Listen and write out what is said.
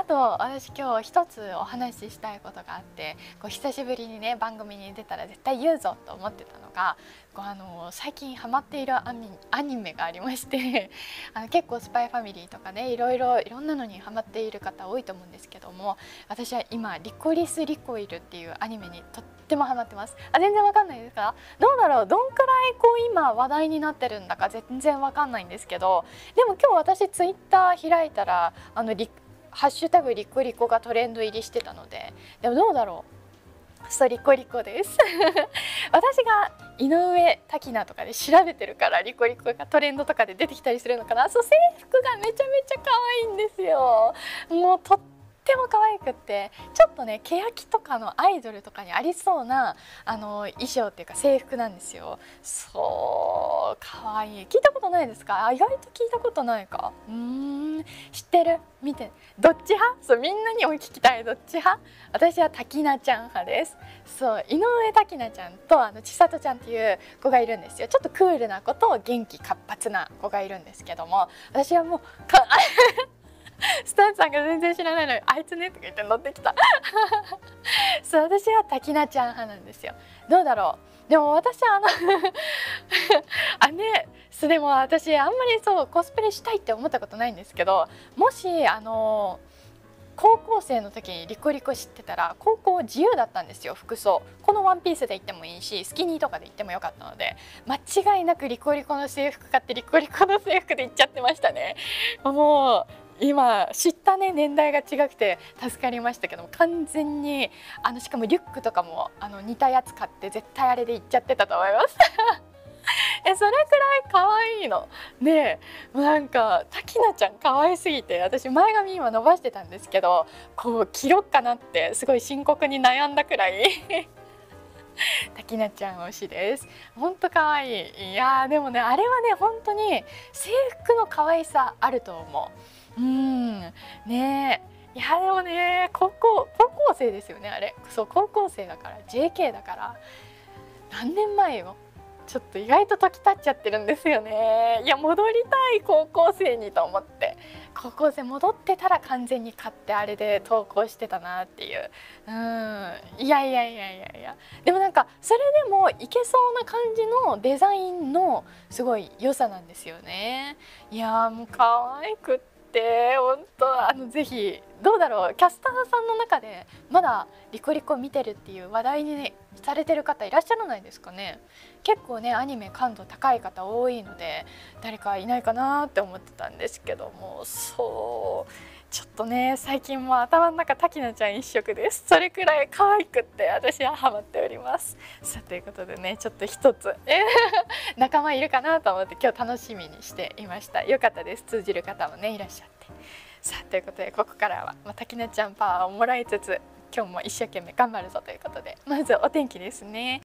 あと私今日一つお話ししたいことがあってこう久しぶりにね番組に出たら絶対言うぞと思ってたのがこうあの最近ハマっているアニアニメがありまして あの結構「スパイファミリー」とかねいろいろいろんなのにハマっている方多いと思うんですけども私は今「リコリス・リコイル」っていうアニメにとってもハマってます。あ全然わかんないですか？どうだろう？どんくらいこう今話題になってるんだか全然わかんないんですけどでも今日私ツイッター開いたらあのリハッシュタグリコリコがトレンド入りしてたのででもどうだろう？そうリコリコです。私が井上滝菜とかで調べてるからリコリコがトレンドとかで出てきたりするのかな。そう制服がめちゃめちゃ可愛いんですよ。もうとっても可愛くってちょっとね欅とかのアイドルとかにありそうなあの衣装っていうか制服なんですよ。そう可愛い。聞いたことないですか？あ意外と聞いたことないか。うん。知ってる？見て。どっち派？そうみんなにお聞きたい。どっち派？私は滝菜ちゃん派です。そう井上滝菜ちゃんとあの千里ちゃんっていう子がいるんですよ。ちょっとクールな子と元気活発な子がいるんですけども。私はもうか スタンさんが全然知らないのに「あいつね」とか言って乗ってきた。そう私は滝菜ちゃん派なんですよ。どうだろう？でも私はあの 姉あねでも私あんまりそうコスプレしたいって思ったことないんですけどもしあの高校生の時にリコリコ知ってたら高校自由だったんですよ服装。このワンピースで行ってもいいしスキニーとかで行ってもよかったので間違いなくリコリコの制服買ってリコリコの制服で行っちゃってましたね。もう今知ったね年代が違くて助かりましたけども完全にあのしかもリュックとかもあの似たやつ買って絶対あれで行っちゃってたと思います。えそれいいのでなんか滝菜ちゃん可愛すぎて私前髪今伸ばしてたんですけどこう切ろっかなってすごい深刻に悩んだくらい。滝菜ちゃん推しです。本当可愛い。いやでもねあれはね本当に制服の可愛さあると思う。うん。ねいやでもね高校高校生ですよねあれ。そう高校生だから JK だから。何年前よ？ちょっと意外と時経っちゃってるんですよね。いや戻りたい高校生にと思って。高校生戻ってたら完全に買ってあれで投稿してたなっていう。うん。いやいやいやいやいや。でもなんかそれでもいけそうな感じのデザインのすごい良さなんですよね。いやもう可愛くって本あのぜひどうだろう。キャスターさんの中でまだリコリコ見てるっていう話題にされてる方いらっしゃらないですかね。結構ねアニメ感度高い方多いので誰かいないかなって思ってたんですけどもそう。ちょっとね最近も頭の中滝菜ちゃん一色です。それくらい可愛くって私はハマっております。さあということでねちょっと一つ 仲間いるかなと思って今日楽しみにしていました。よかったです。通じる方もねいらっしゃって。さあということでここからは、まあ、滝菜ちゃんパワーをもらいつつ今日も一生懸命頑張るぞということでまずお天気ですね。